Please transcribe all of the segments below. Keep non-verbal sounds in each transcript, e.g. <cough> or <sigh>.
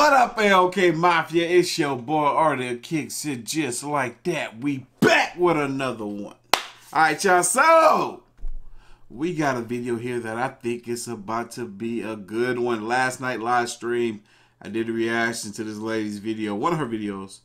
What up, LK Mafia? It's your boy Artofkickz It Just Like That. We back with another one. Alright, y'all. So, we got a video here that I think is about to be a good one. Last night live stream, I did a reaction to this lady's video, one of her videos,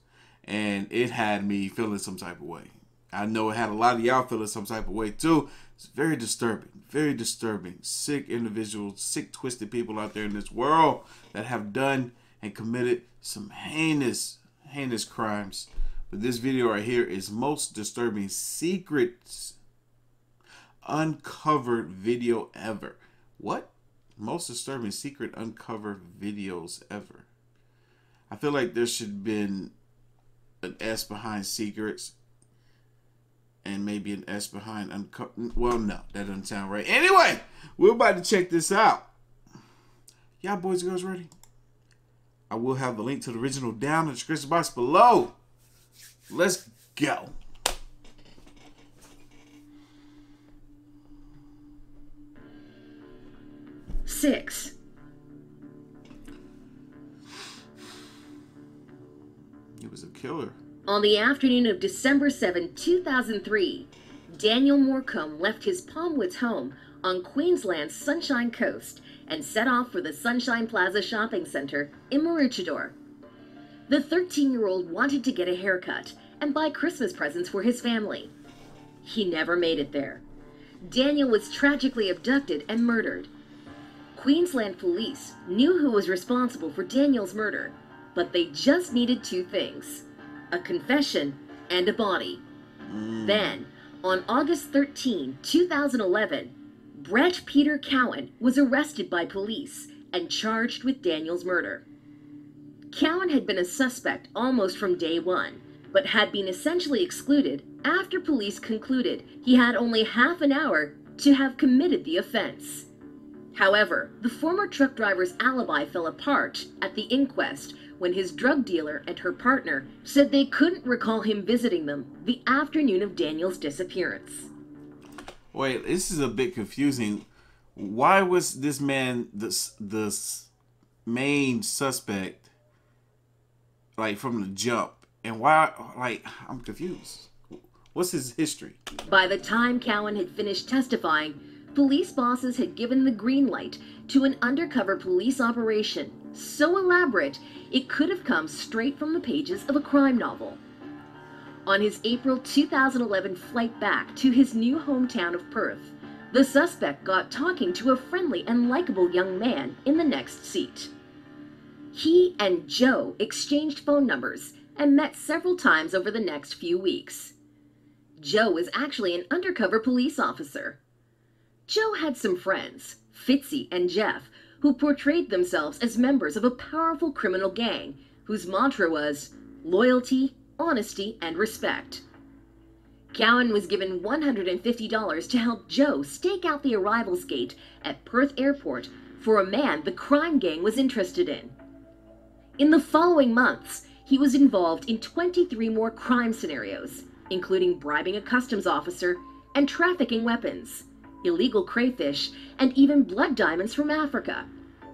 and it had me feeling some type of way. I know it had a lot of y'all feeling some type of way too. It's very disturbing, very disturbing. Sick individuals, sick, twisted people out there in this world that have done and committed some heinous, heinous crimes. But this video right here is most disturbing secrets uncovered video ever. What? Most disturbing secret uncovered videos ever. I feel like there should have been an S behind secrets and maybe an S behind uncover. Well, no, that doesn't sound right. Anyway, we're about to check this out. Y'all boys and girls ready? I will have the link to the original down in the description box below. Let's go. Six. He was a killer. On the afternoon of December 7, 2003, Daniel Morcombe left his Palmwoods home on Queensland's Sunshine Coast and set off for the Sunshine Plaza Shopping Center in Maroochydore. The 13 year old wanted to get a haircut and buy Christmas presents for his family. He never made it there. Daniel was tragically abducted and murdered. Queensland police knew who was responsible for Daniel's murder, but they just needed two things a confession and a body. Mm. Then, on August 13, 2011, Brett Peter Cowan was arrested by police and charged with Daniel's murder. Cowan had been a suspect almost from day one, but had been essentially excluded after police concluded he had only half an hour to have committed the offense. However, the former truck driver's alibi fell apart at the inquest when his drug dealer and her partner said they couldn't recall him visiting them the afternoon of Daniel's disappearance. Wait, this is a bit confusing. Why was this man the the main suspect, like from the jump, and why? Like, I'm confused. What's his history? By the time Cowan had finished testifying, police bosses had given the green light to an undercover police operation so elaborate it could have come straight from the pages of a crime novel. On his April 2011 flight back to his new hometown of Perth, the suspect got talking to a friendly and likable young man in the next seat. He and Joe exchanged phone numbers and met several times over the next few weeks. Joe was actually an undercover police officer. Joe had some friends, Fitzy and Jeff, who portrayed themselves as members of a powerful criminal gang whose mantra was loyalty, honesty, and respect. Cowan was given $150 to help Joe stake out the arrivals gate at Perth Airport for a man the crime gang was interested in. In the following months, he was involved in 23 more crime scenarios, including bribing a customs officer and trafficking weapons, illegal crayfish, and even blood diamonds from Africa.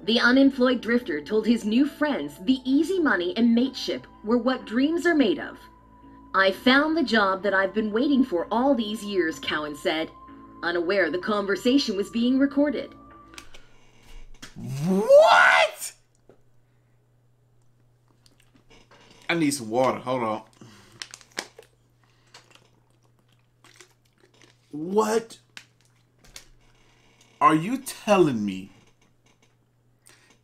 The unemployed drifter told his new friends the easy money and mateship were what dreams are made of. I found the job that I've been waiting for all these years, Cowan said, unaware the conversation was being recorded. What? I need some water. Hold on. What are you telling me?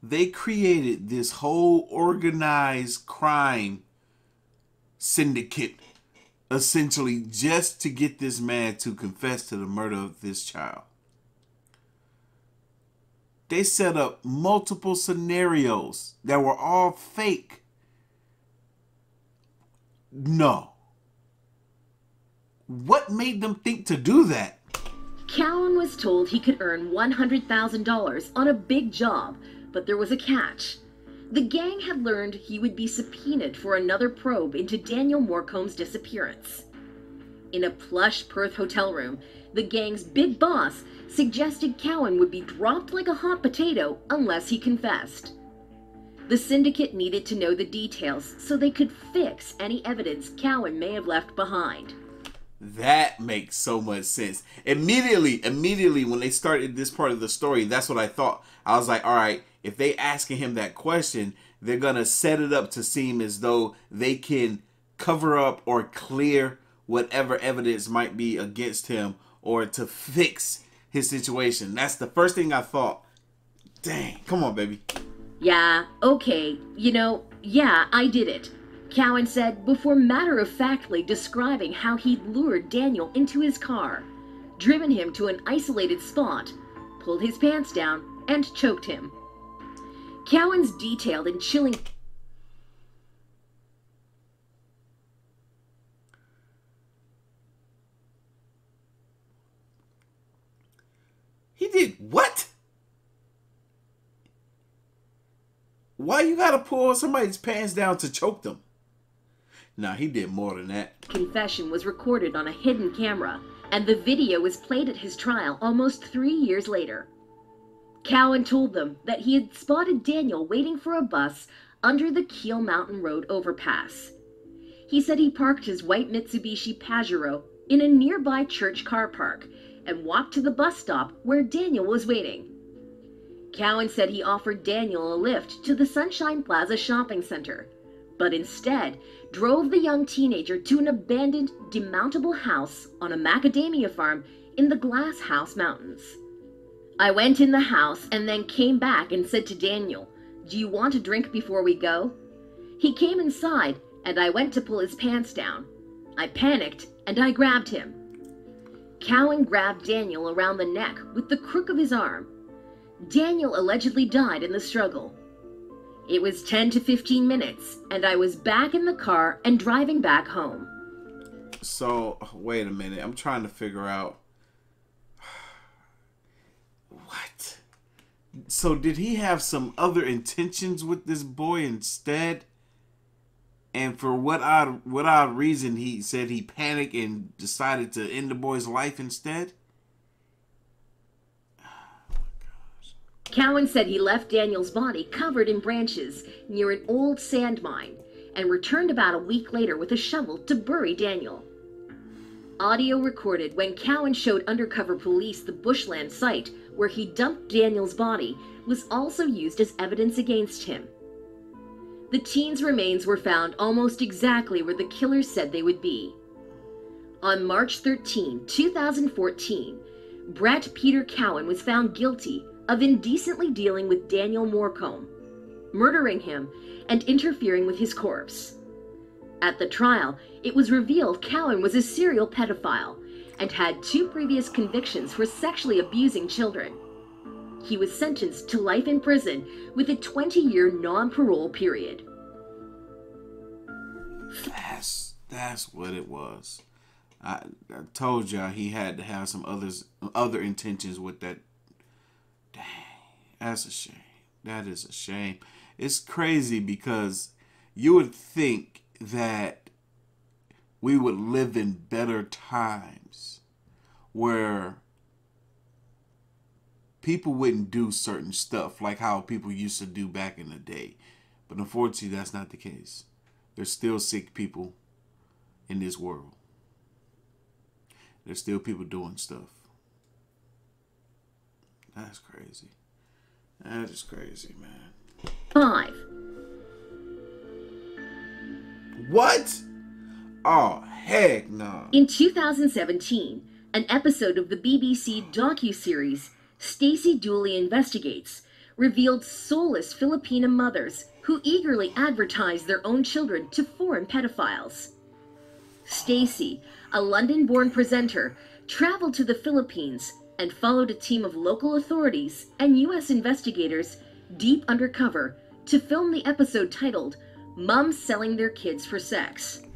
They created this whole organized crime syndicate essentially just to get this man to confess to the murder of this child. They set up multiple scenarios that were all fake. No. What made them think to do that? Cowan was told he could earn $100,000 on a big job, but there was a catch. The gang had learned he would be subpoenaed for another probe into Daniel Morcombe's disappearance. In a plush Perth hotel room, the gang's big boss suggested Cowan would be dropped like a hot potato unless he confessed. The syndicate needed to know the details so they could fix any evidence Cowan may have left behind. That makes so much sense. Immediately, immediately when they started this part of the story, that's what I thought. I was like, all right, if they asking him that question, they're gonna set it up to seem as though they can cover up or clear whatever evidence might be against him or to fix his situation. That's the first thing I thought. Dang, come on, baby. Yeah, okay, you know, yeah, I did it. Cowan said before matter of factly describing how he'd lured Daniel into his car, driven him to an isolated spot, pulled his pants down, and choked him. Cowan's detailed and chilling He did what? Why you gotta pull somebody's pants down to choke them? Nah, he did more than that. confession was recorded on a hidden camera, and the video was played at his trial almost three years later. Cowan told them that he had spotted Daniel waiting for a bus under the Kiel Mountain Road overpass. He said he parked his white Mitsubishi Pajero in a nearby church car park and walked to the bus stop where Daniel was waiting. Cowan said he offered Daniel a lift to the Sunshine Plaza shopping center, but instead drove the young teenager to an abandoned, demountable house on a macadamia farm in the Glass House Mountains. I went in the house and then came back and said to Daniel, Do you want a drink before we go? He came inside and I went to pull his pants down. I panicked and I grabbed him. Cowan grabbed Daniel around the neck with the crook of his arm. Daniel allegedly died in the struggle. It was 10 to 15 minutes, and I was back in the car and driving back home. So, wait a minute. I'm trying to figure out. What? So, did he have some other intentions with this boy instead? And for what odd, what odd reason he said he panicked and decided to end the boy's life instead? Cowan said he left Daniel's body covered in branches near an old sand mine and returned about a week later with a shovel to bury Daniel. Audio recorded when Cowan showed undercover police the bushland site where he dumped Daniel's body was also used as evidence against him. The teen's remains were found almost exactly where the killers said they would be. On March 13, 2014, Brett Peter Cowan was found guilty of indecently dealing with Daniel Morcombe, murdering him, and interfering with his corpse. At the trial, it was revealed Cowan was a serial pedophile and had two previous convictions for sexually abusing children. He was sentenced to life in prison with a 20 year non parole period. That's that's what it was. I, I told y'all he had to have some others other intentions with that. Dang, that's a shame. That is a shame. It's crazy because you would think that we would live in better times where people wouldn't do certain stuff like how people used to do back in the day. But unfortunately, that's not the case. There's still sick people in this world. There's still people doing stuff. That's crazy. That is crazy, man. 5. What? Oh, heck no. In 2017, an episode of the BBC docu-series Stacey Dooley Investigates revealed soulless Filipina mothers who eagerly advertised their own children to foreign pedophiles. Stacey, a London-born presenter, traveled to the Philippines and followed a team of local authorities and US investigators deep undercover to film the episode titled Moms Selling Their Kids for Sex.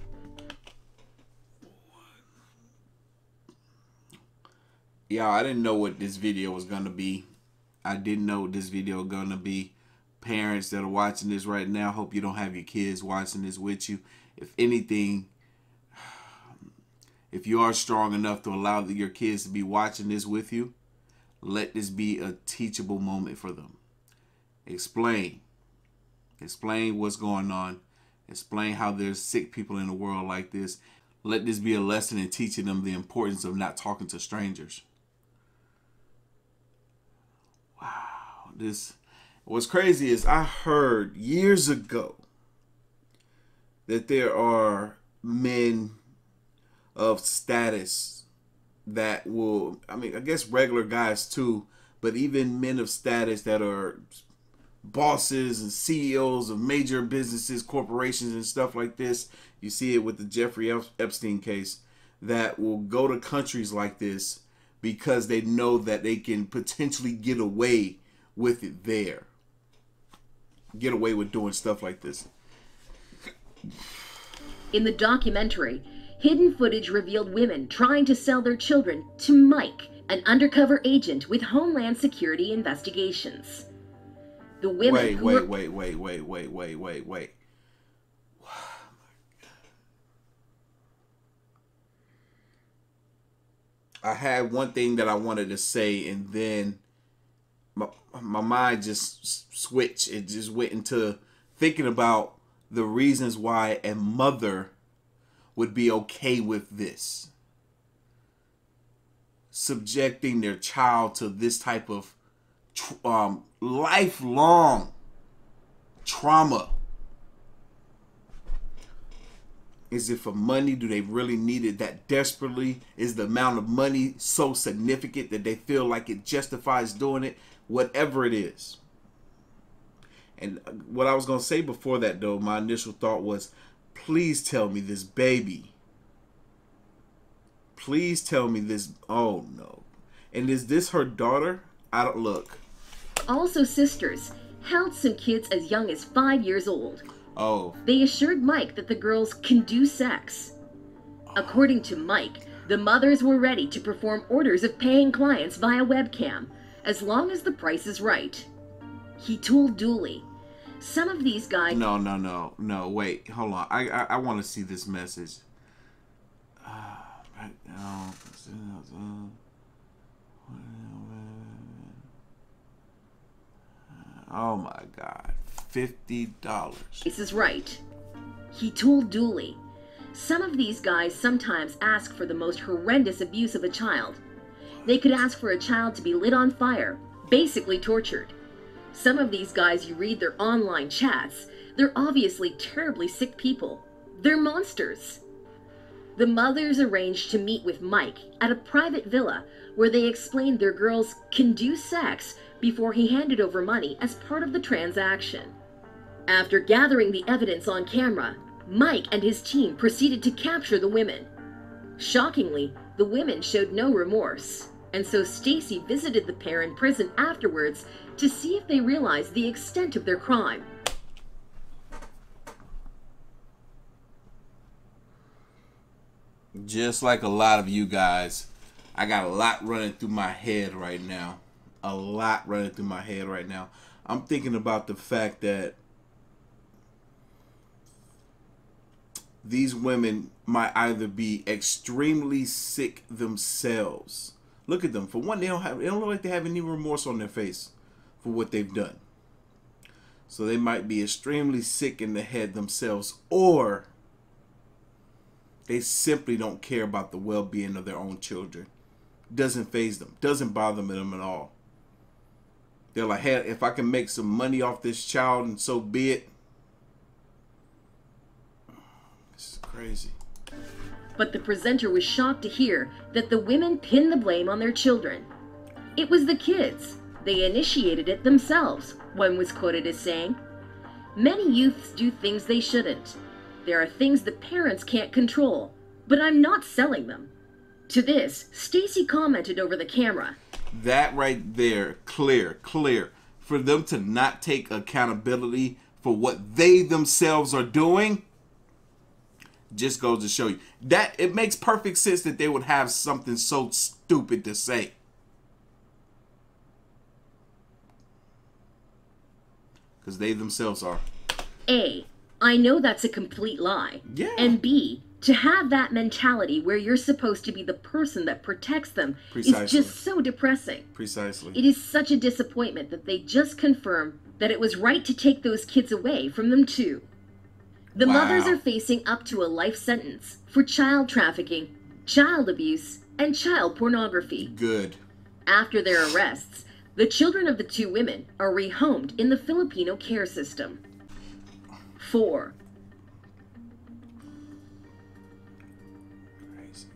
Y'all, I didn't know what this video was gonna be. I didn't know what this video gonna be. Parents that are watching this right now, hope you don't have your kids watching this with you. If anything, <sighs> if you are strong enough to allow your kids to be watching this with you, let this be a teachable moment for them. Explain. Explain what's going on. Explain how there's sick people in the world like this. Let this be a lesson in teaching them the importance of not talking to strangers. This what's crazy is I heard years ago that there are men of status that will I mean I guess regular guys too, but even men of status that are bosses and CEOs of major businesses, corporations, and stuff like this. You see it with the Jeffrey Epstein case that will go to countries like this because they know that they can potentially get away with it there. Get away with doing stuff like this. In the documentary, hidden footage revealed women trying to sell their children to Mike, an undercover agent with Homeland Security investigations. The women wait, who wait, wait, wait, wait, wait, wait, wait, wait. <sighs> I had one thing that I wanted to say, and then my, mind just switched. It just went into thinking about the reasons why a mother would be okay with this. Subjecting their child to this type of um, lifelong trauma. Is it for money? Do they really need it that desperately? Is the amount of money so significant that they feel like it justifies doing it? Whatever it is. And what I was going to say before that, though, my initial thought was please tell me this baby. Please tell me this. Oh, no. And is this her daughter? I don't look also sisters, held some kids as young as five years old. Oh. They assured Mike that the girls can do sex. According to Mike, the mothers were ready to perform orders of paying clients via webcam, as long as the price is right. He told Dooley, some of these guys. No, no, no, no. Wait, hold on. I I, I want to see this message. Uh, right now. Oh my God. $50. This is right. He told Dooley. Some of these guys sometimes ask for the most horrendous abuse of a child. They could ask for a child to be lit on fire, basically tortured. Some of these guys, you read their online chats, they're obviously terribly sick people. They're monsters. The mothers arranged to meet with Mike at a private villa where they explained their girls can do sex before he handed over money as part of the transaction. After gathering the evidence on camera, Mike and his team proceeded to capture the women. Shockingly, the women showed no remorse, and so Stacey visited the pair in prison afterwards to see if they realized the extent of their crime. Just like a lot of you guys, I got a lot running through my head right now a lot running through my head right now. I'm thinking about the fact that these women might either be extremely sick themselves. Look at them. For one, they don't have they don't look like they have any remorse on their face for what they've done. So they might be extremely sick in the head themselves, or they simply don't care about the well-being of their own children. Doesn't phase them. Doesn't bother them at all. They're like, hey, if I can make some money off this child, and so be it. This is crazy. But the presenter was shocked to hear that the women pinned the blame on their children. It was the kids. They initiated it themselves, one was quoted as saying. Many youths do things they shouldn't. There are things the parents can't control, but I'm not selling them. To this, Stacey commented over the camera. That right there, clear, clear. For them to not take accountability for what they themselves are doing, just goes to show you that it makes perfect sense that they would have something so stupid to say. Because they themselves are. A. I know that's a complete lie. Yeah. And B to have that mentality where you're supposed to be the person that protects them Precisely. is just so depressing. Precisely. It is such a disappointment that they just confirm that it was right to take those kids away from them too. The Wow. mothers are facing up to a life sentence for child trafficking, child abuse, and child pornography. Good. After their arrests, the children of the two women are rehomed in the Filipino care system. 4. Crazy.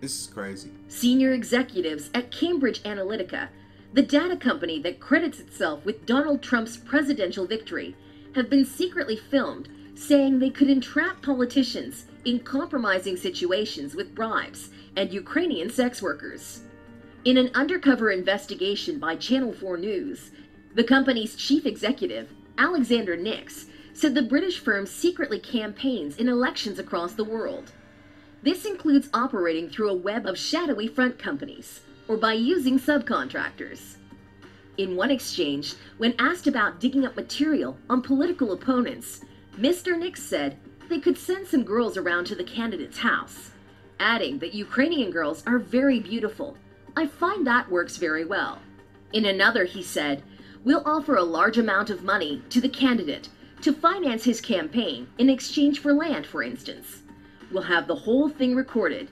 This is crazy. Senior executives at Cambridge Analytica, the data company that credits itself with Donald Trump's presidential victory, have been secretly filmed saying they could entrap politicians in compromising situations with bribes and Ukrainian sex workers. In an undercover investigation by Channel 4 News, the company's chief executive, Alexander Nix, said the British firm secretly campaigns in elections across the world. This includes operating through a web of shadowy front companies or by using subcontractors. In one exchange, when asked about digging up material on political opponents, Mr. Nix said they could send some girls around to the candidate's house, adding that Ukrainian girls are very beautiful. I find that works very well. In another, he said, We'll offer a large amount of money to the candidate to finance his campaign in exchange for land, for instance. We'll have the whole thing recorded.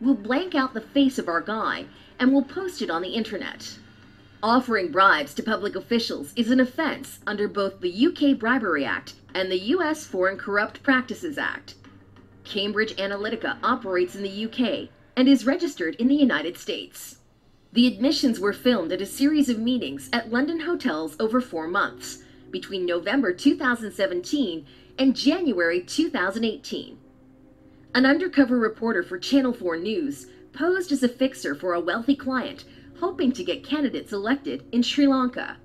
We'll blank out the face of our guy and we'll post it on the internet. Offering bribes to public officials is an offense under both the UK Bribery Act and the US Foreign Corrupt Practices Act. Cambridge Analytica operates in the UK and is registered in the United States. The admissions were filmed at a series of meetings at London hotels over four months, between November 2017 and January 2018. An undercover reporter for Channel 4 News posed as a fixer for a wealthy client hoping to get candidates elected in Sri Lanka.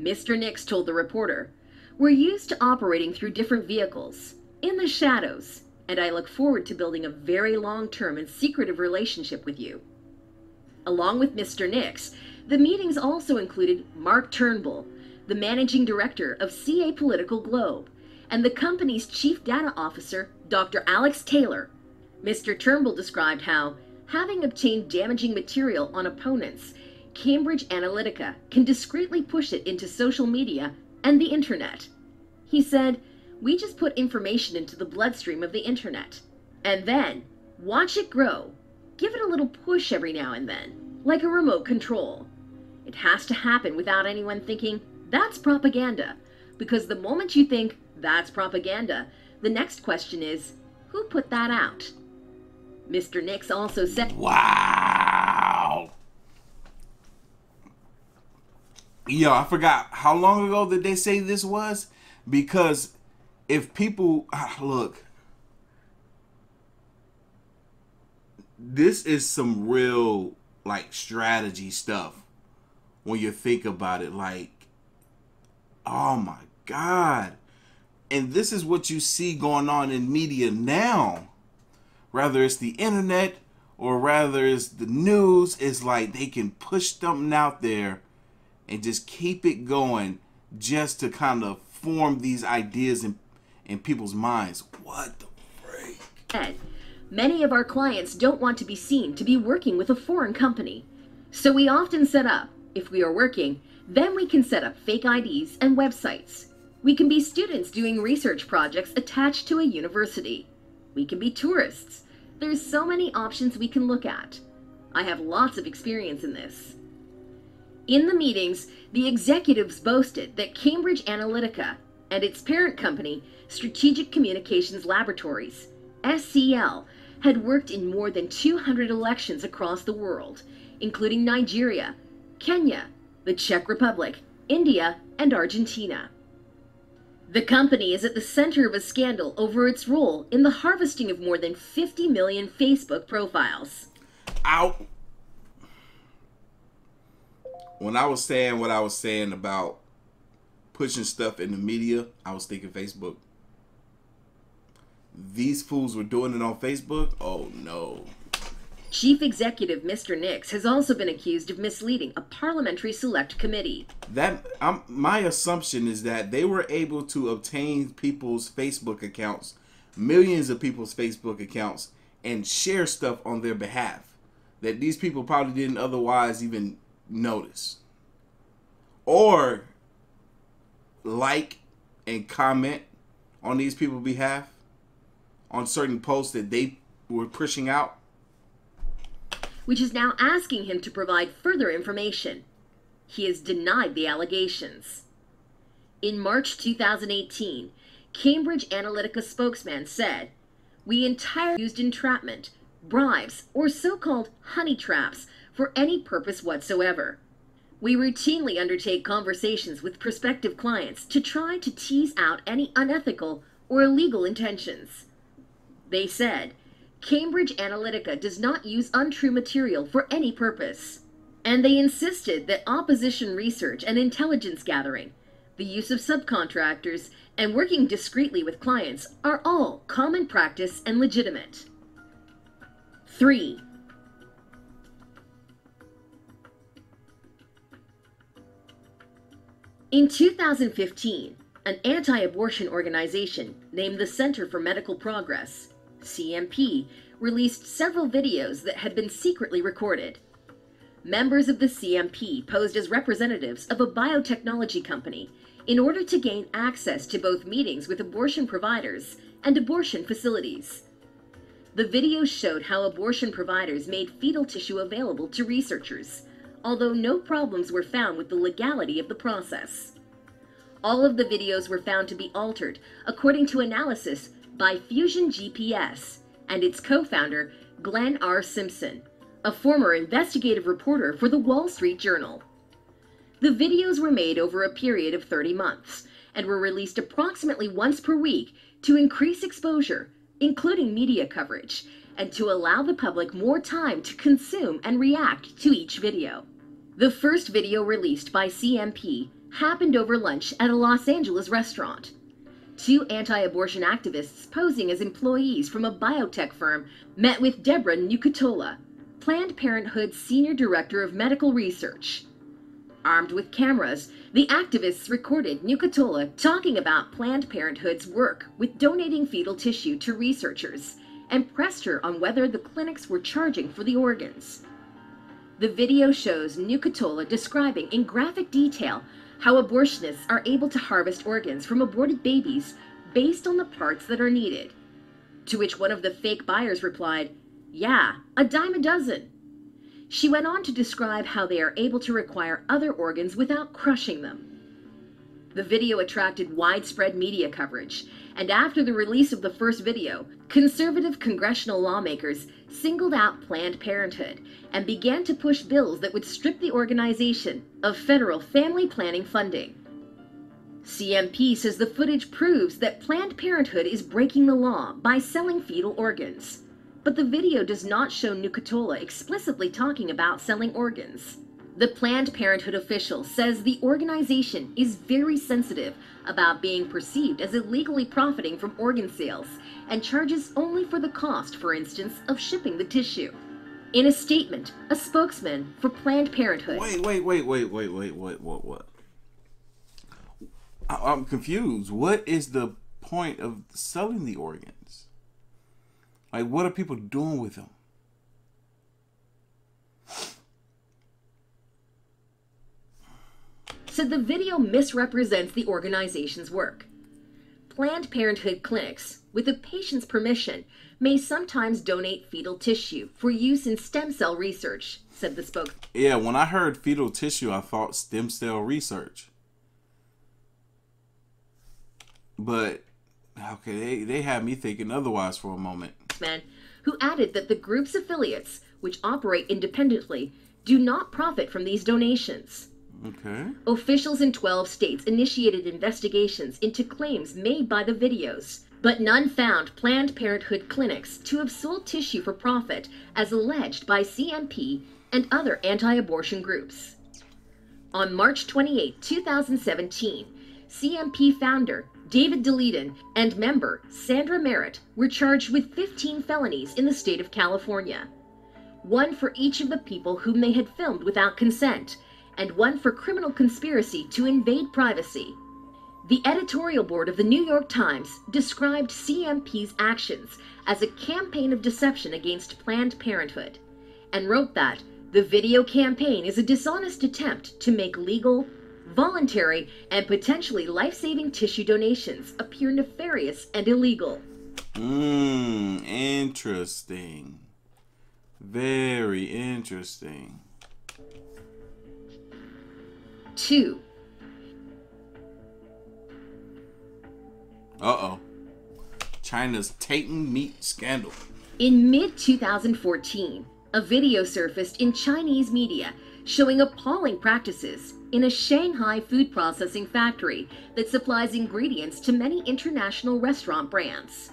Mr. Nix told the reporter, We're used to operating through different vehicles, in the shadows, and I look forward to building a very long term and secretive relationship with you. Along with Mr. Nix, the meetings also included Mark Turnbull, the managing director of CA Political Global, and the company's chief data officer, Dr. Alex Tayler. Mr. Turnbull described how, having obtained damaging material on opponents, Cambridge Analytica can discreetly push it into social media and the internet. He said, We just put information into the bloodstream of the internet. And then, watch it grow. Give it a little push every now and then, like a remote control. It has to happen without anyone thinking, that's propaganda. Because the moment you think, that's propaganda, the next question is, who put that out? Mr. Nix also said, Wow. Yo, I forgot how long ago did they say this was? Because if people ah, look, this is some real like strategy stuff when you think about it. Like, oh my god. And this is what you see going on in media now rather it's the internet or rather it's the news, it's like they can push something out there and just keep it going just to kind of form these ideas in, in people's minds. What the freak? Many of our clients don't want to be seen to be working with a foreign company. So we often set up, if we are working, then we can set up fake IDs and websites. We can be students doing research projects attached to a university. We can be tourists. There's so many options we can look at. I have lots of experience in this. In the meetings, the executives boasted that Cambridge Analytica and its parent company, Strategic Communications Laboratories, SCL, had worked in more than 200 elections across the world, including Nigeria, Kenya, the Czech Republic, India, and Argentina. The company is at the center of a scandal over its role in the harvesting of more than 50 million Facebook profiles. Out. When I was saying what I was saying about pushing stuff in the media, I was thinking Facebook. These fools were doing it on Facebook? Oh no. Chief Executive Mr. Nix has also been accused of misleading a parliamentary select committee. That I'm, my assumption is that they were able to obtain people's Facebook accounts, millions of people's Facebook accounts, and share stuff on their behalf that these people probably didn't otherwise even notice. Or like and comment on these people's behalf on certain posts that they were pushing out? which is now asking him to provide further information. He has denied the allegations. In March 2018, Cambridge Analytica spokesman said, We entirely used entrapment, bribes, or so called honey traps for any purpose whatsoever. We routinely undertake conversations with prospective clients to try to tease out any unethical or illegal intentions. They said, Cambridge Analytica does not use untrue material for any purpose. And they insisted that opposition research and intelligence gathering, the use of subcontractors, and working discreetly with clients are all common practice and legitimate. 3. In 2015, an anti abortion organization named the Center for Medical Progress CMP, released several videos that had been secretly recorded. Members of the CMP posed as representatives of a biotechnology company in order to gain access to both meetings with abortion providers and abortion facilities. The videos showed how abortion providers made fetal tissue available to researchers, although no problems were found with the legality of the process. All of the videos were found to be altered according to analysis by Fusion GPS and its co founder, Glenn R. Simpson, a former investigative reporter for the Wall Street Journal. The videos were made over a period of 30 months and were released approximately once per week to increase exposure, including media coverage, and to allow the public more time to consume and react to each video. The first video released by CMP happened over lunch at a Los Angeles restaurant. Two anti abortion activists posing as employees from a biotech firm met with Deborah Nucatola, Planned Parenthood's Senior Director of Medical Research. Armed with cameras, the activists recorded Nucatola talking about Planned Parenthood's work with donating fetal tissue to researchers and pressed her on whether the clinics were charging for the organs. The video shows Nucatola describing in graphic detail how abortionists are able to harvest organs from aborted babies based on the parts that are needed. To which one of the fake buyers replied, Yeah, a dime a dozen. She went on to describe how they are able to require other organs without crushing them. The video attracted widespread media coverage, and after the release of the first video, conservative congressional lawmakers singled out Planned Parenthood and began to push bills that would strip the organization of federal family planning funding. CMP says the footage proves that Planned Parenthood is breaking the law by selling fetal organs. But the video does not show Nucatola explicitly talking about selling organs. The Planned Parenthood official says the organization is very sensitive about being perceived as illegally profiting from organ sales and charges only for the cost, for instance, of shipping the tissue. In a statement, a spokesman for Planned Parenthood. Wait, wait, wait, wait, wait, wait, wait, what, what? I'm confused. What is the point of selling the organs? Like, what are people doing with them? Said the video misrepresents the organization's work. Planned Parenthood clinics, with a patient's permission, may sometimes donate fetal tissue for use in stem cell research, said the spoke. Yeah, when I heard fetal tissue, I thought stem cell research. But okay, they, they had me thinking otherwise for a moment. Man, who added that the group's affiliates, which operate independently, do not profit from these donations. Okay. Officials in 12 states initiated investigations into claims made by the videos, but none found Planned Parenthood clinics to have sold tissue for profit, as alleged by CMP and other anti abortion groups. On March 28, 2017, CMP founder David Daleiden and member Sandra Merritt were charged with 15 felonies in the state of California. One for each of the people whom they had filmed without consent, and one for criminal conspiracy to invade privacy. The editorial board of the New York Times described CMP's actions as a campaign of deception against Planned Parenthood and wrote that the video campaign is a dishonest attempt to make legal, voluntary, and potentially life saving tissue donations appear nefarious and illegal. Mmm, interesting. Very interesting. 2. Uh oh. China's Tainted Meat Scandal. In mid 2014, a video surfaced in Chinese media showing appalling practices in a Shanghai food processing factory that supplies ingredients to many international restaurant brands.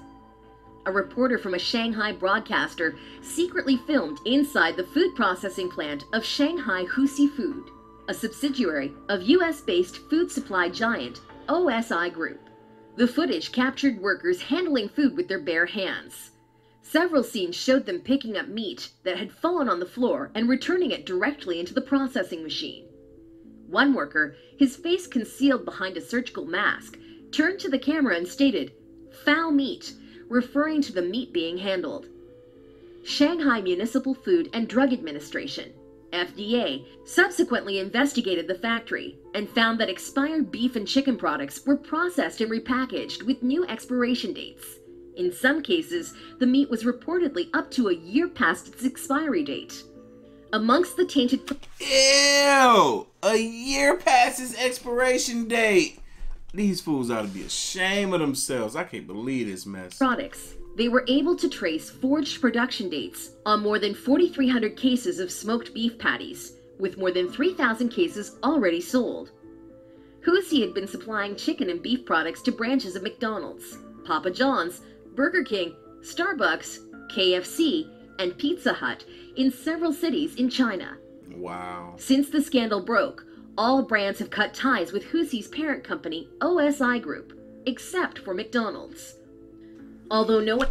A reporter from a Shanghai broadcaster secretly filmed inside the food processing plant of Shanghai Husi Food, a subsidiary of US based food supply giant OSI Group. The footage captured workers handling food with their bare hands. Several scenes showed them picking up meat that had fallen on the floor and returning it directly into the processing machine. One worker, his face concealed behind a surgical mask, turned to the camera and stated, Foul meat, referring to the meat being handled. Shanghai Municipal Food and Drug Administration, FDA, subsequently investigated the factory and found that expired beef and chicken products were processed and repackaged with new expiration dates. In some cases, the meat was reportedly up to a year past its expiry date. Amongst the tainted. Ew! A year past its expiration date! These fools ought to be ashamed of themselves. I can't believe this mess. Products. They were able to trace forged production dates on more than 4,300 cases of smoked beef patties, with more than 3,000 cases already sold. Husi had been supplying chicken and beef products to branches of McDonald's, Papa John's, Burger King, Starbucks, KFC, and Pizza Hut in several cities in China. Wow. Since the scandal broke, all brands have cut ties with Husi's parent company, OSI Group, except for McDonald's. Although no one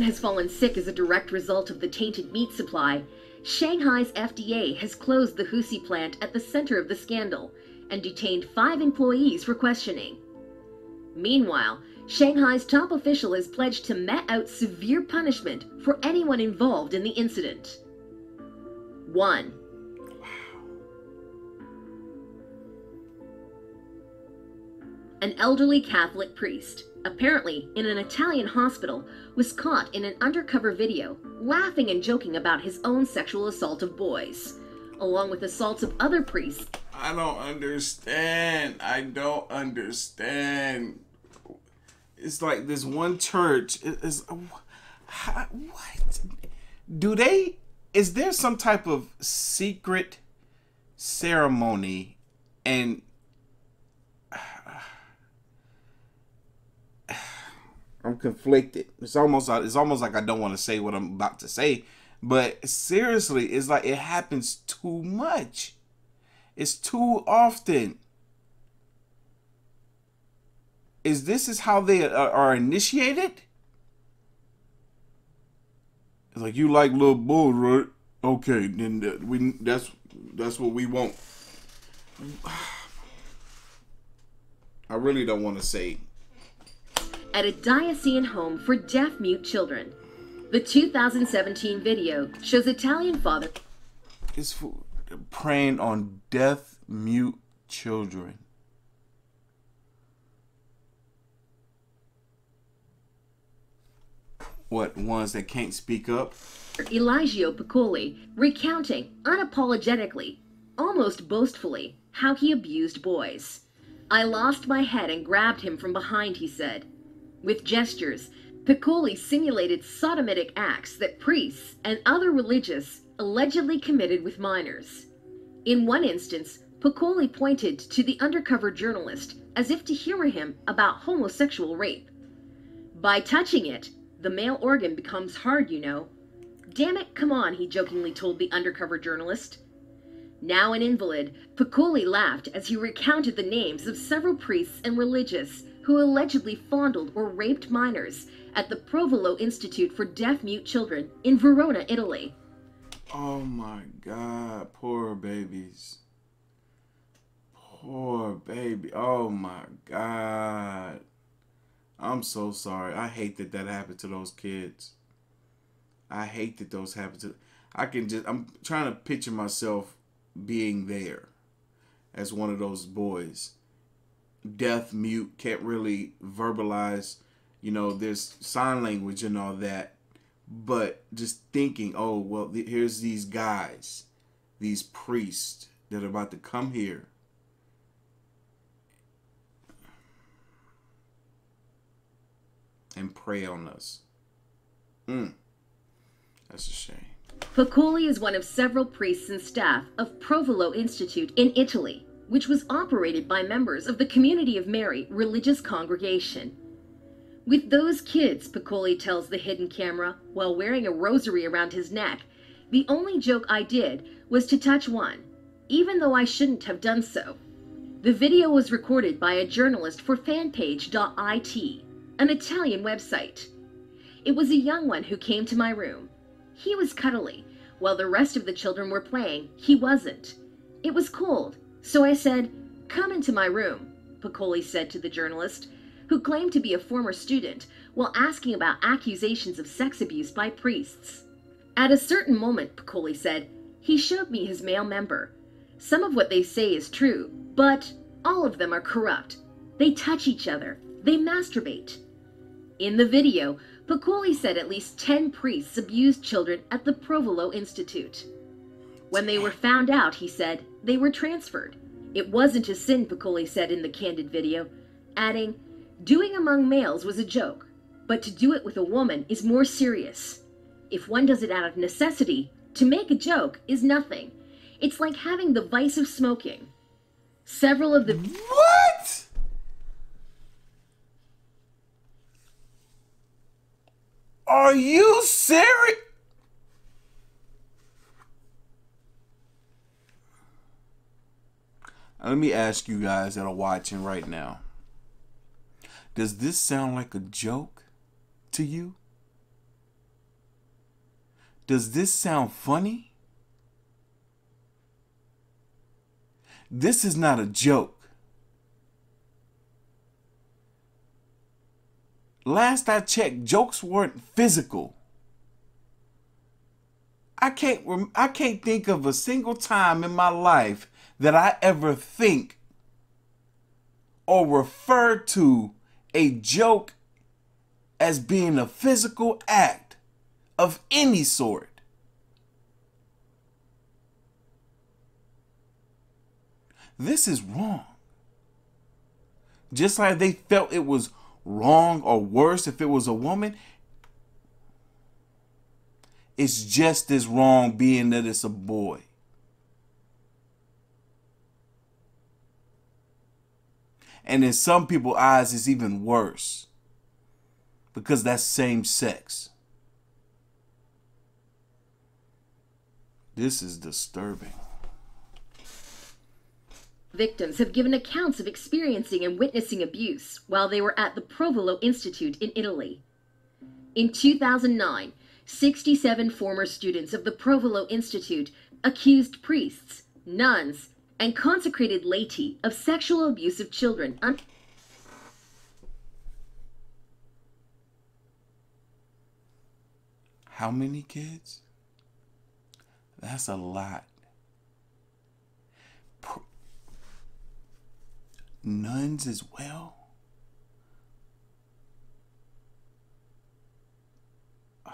has fallen sick as a direct result of the tainted meat supply, Shanghai's FDA has closed the Husi plant at the center of the scandal and detained five employees for questioning. Meanwhile, Shanghai's top official has pledged to met out severe punishment for anyone involved in the incident. 1. An elderly Catholic priest, apparently in an Italian hospital, was caught in an undercover video laughing and joking about his own sexual assault of boys, along with assaults of other priests. I don't understand. I don't understand. It's like this one church is. What? Do they? Is there some type of secret ceremony and I'm conflicted. It's almost it's almost like I don't want to say what I'm about to say, but seriously, it's like it happens too much. It's too often. Is this is how they are, initiated? It's like you like little bulls, right? Okay, then we that's that's what we want. <sighs> I really don't want to say at a diocesan home for deaf mute children. The 2017 video shows Italian father is preying on deaf mute children. What ones that can't speak up? Eligio Piccoli recounting unapologetically, almost boastfully, how he abused boys. I lost my head and grabbed him from behind, he said. With gestures, Piccoli simulated sodomitic acts that priests and other religious allegedly committed with minors. In one instance, Piccoli pointed to the undercover journalist as if to humor him about homosexual rape. By touching it, the male organ becomes hard, you know. Damn it, come on, he jokingly told the undercover journalist. Now an invalid, Piccoli laughed as he recounted the names of several priests and religious who allegedly fondled or raped minors at the Provolo Institute for Deaf Mute Children in Verona, Italy. Oh my God, poor babies. Poor baby. Oh my God. I'm so sorry. I hate that that happened to those kids. I hate that those happened to. I can just I'm trying to picture myself being there as one of those boys. Deaf, mute, can't really verbalize. You know, there's sign language and all that. But just thinking, oh, well, th- here's these guys, these priests that are about to come here. And prey on us. Mm. That's a shame. Piccoli is one of several priests and staff of Provolo Institute in Italy, which was operated by members of the Community of Mary religious congregation. With those kids, Piccoli tells the hidden camera, while wearing a rosary around his neck, the only joke I did was to touch one, even though I shouldn't have done so. The video was recorded by a journalist for fanpage.it, an Italian website. It was a young one who came to my room. He was cuddly. While the rest of the children were playing, he wasn't. It was cold, so I said, Come into my room, Piccoli said to the journalist, who claimed to be a former student, while asking about accusations of sex abuse by priests. At a certain moment, Piccoli said, he showed me his male member. Some of what they say is true, but all of them are corrupt. They touch each other. They masturbate. In the video, Piccoli said at least 10 priests abused children at the Provolo Institute. When they were found out, he said, they were transferred. It wasn't a sin, Piccoli said in the candid video, adding, Doing among males was a joke, but to do it with a woman is more serious. If one does it out of necessity, to make a joke is nothing. It's like having the vice of smoking. Several of the. What? Are you serious? Let me ask you guys that are watching right now. Does this sound like a joke to you? Does this sound funny? This is not a joke. Last I checked, jokes weren't physical. I can't I can't think of a single time in my life that I ever think or refer to a joke as being a physical act of any sort. This is wrong. Just like they felt it was wrong or worse if it was a woman, it's just as wrong being that it's a boy. And in some people's eyes, it's even worse because that's same sex. This is disturbing. Victims have given accounts of experiencing and witnessing abuse while they were at the Provolo Institute in Italy. In 2009, 67 former students of the Provolo Institute accused priests, nuns, and consecrated laity of sexual abuse of children. How many kids? That's a lot. Nuns as well? <sighs>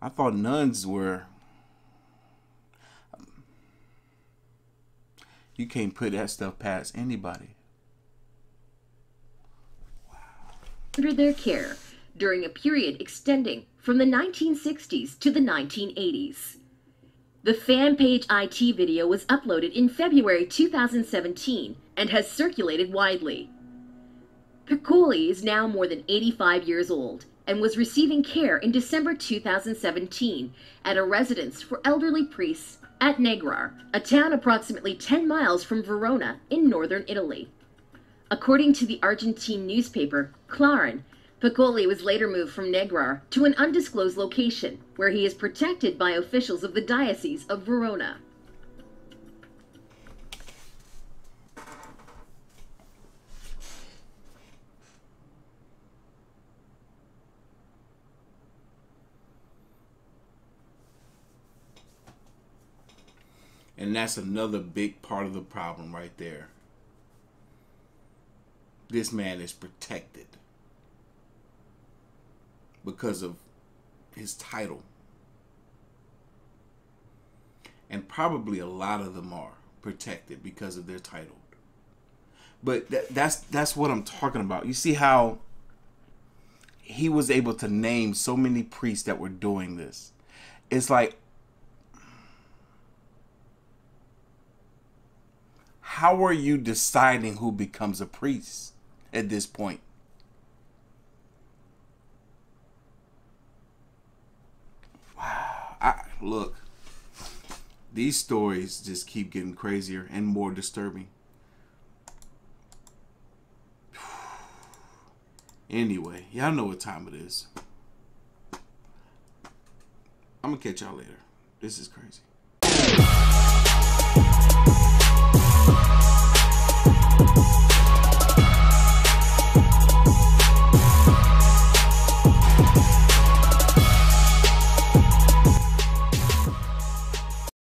I thought nuns were. You can't put that stuff past anybody. under their care during a period extending from the 1960s to the 1980s. The fan page IT video was uploaded in February 2017 and has circulated widely. Piccoli is now more than 85 years old and was receiving care in December 2017 at a residence for elderly priests at Negrar, a town approximately 10 miles from Verona in northern Italy. According to the Argentine newspaper Clarin, Piccoli was later moved from Negrar to an undisclosed location where he is protected by officials of the Diocese of Verona. And that's another big part of the problem right there. This man is protected because of his title. And probably a lot of them are protected because of their title. But that, that's that's what I'm talking about. You see how he was able to name so many priests that were doing this. It's like how are you deciding who becomes a priest at this point? Wow. I look. These stories just keep getting crazier and more disturbing. <sighs> Anyway, y'all know what time it is. I'm gonna catch y'all later. This is crazy. Peace.